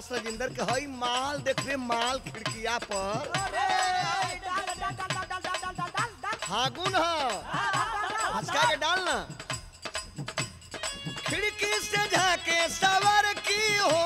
बस राजेंद्र के हई माल देख रे माल खिड़किया पर। हागुन हसका के डाल ना। खिड़की से झाके सवर की हो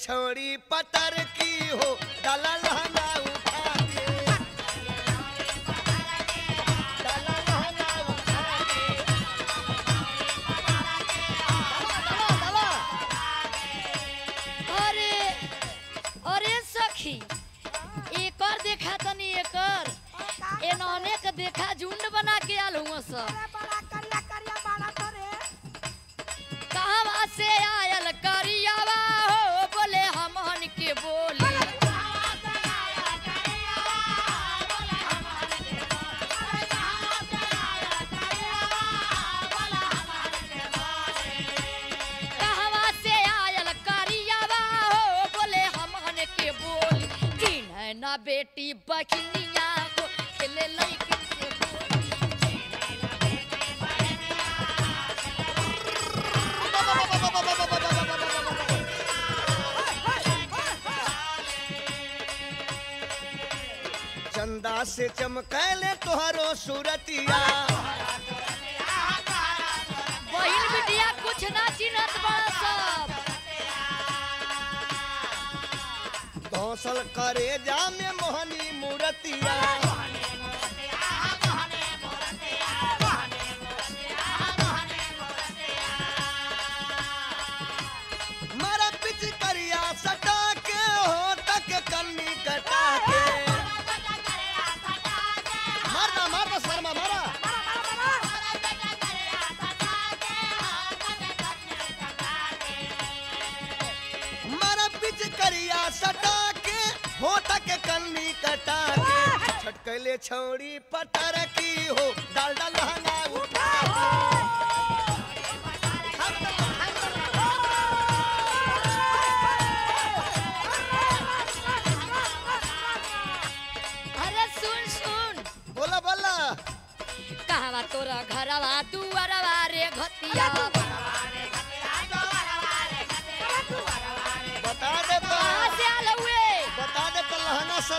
छोड़ी पतर की हो डाला उठा डाला उठा अरे अरे सखी एक और देखा तो एक और। इन्होंने देखा झुंड बना के आल हुआ सब। कहाँ से आयल करिया ना बेटी बखिया को खेले लइकिन से चंदा से चमकैले तोहरो सूरतिया। धौसल करे जा में मोहनी मूरतिया। मरा पिच करिया सटा के करिया सटा हो तक कन्नी कटा के छटकैले छौड़ी पतर की हो डाल डाल लहंगा उठा अरे सुन सुन। बोला बोला। कहवा तोरा घरवा दुआरवा रे घतिया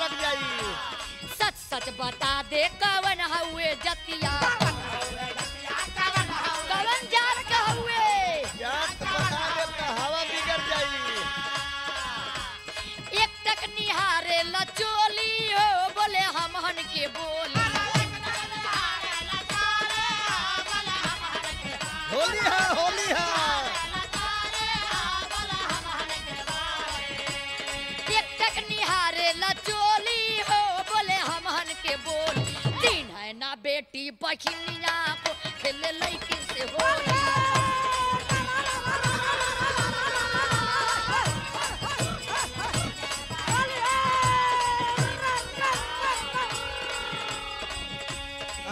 सरक जाई। सच सच बता दे कवन हुए जतिया? कवन जात का हुए जात बता दे तो हवा बिगड़ जाई। एक तक निहारे लचोली हो बोले हमहन के बोली। होली है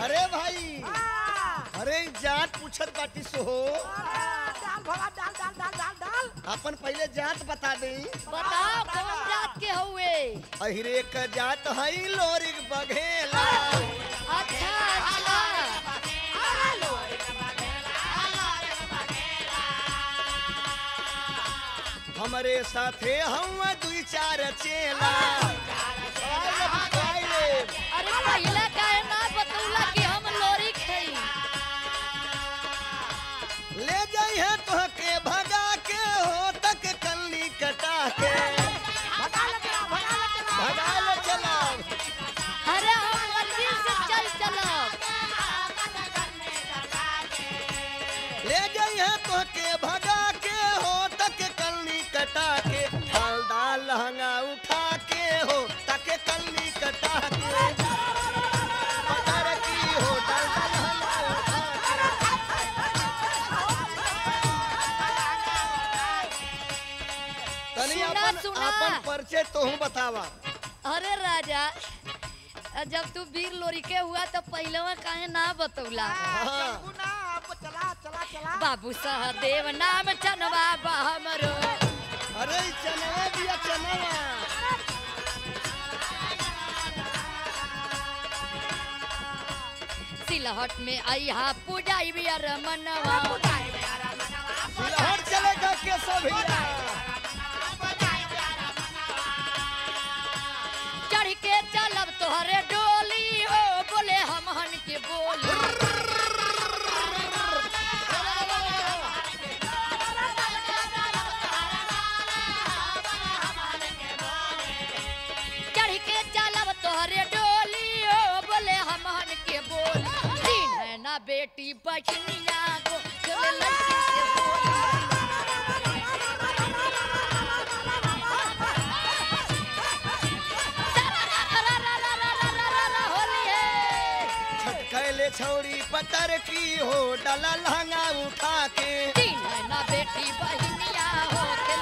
अरे भाई। अरे जात पूछत बाटी सो। हो डाल डाल डाल डाल डाल डाल अपन पहले जात बता दे। बताओ कौन जात के हुए अहिरे का जात हई लोरिक बघेला। हमरे साथ हम दुई चार चेला। कटा के हल्दा लहंगा उठा के हो कल्ली कटा के अपन तो हूँ बतावा। अरे राजा जब तू वीर लोरी के हुआ तो पहलवा कहे ना बतौला? हाँ। बाबू सहदेव नाम चनवा हमरो अरे चनवा दिया चनवा सिलहट में अहा पूजाई बियर मनवा। हर चलेगा के सभी चढ़ के चलब तोहरे बेटी बचनिया को लड़की से होली है छौरी पतर की हो डाला लहंगा उठा के तीन है ना बेटी बहनिया हो के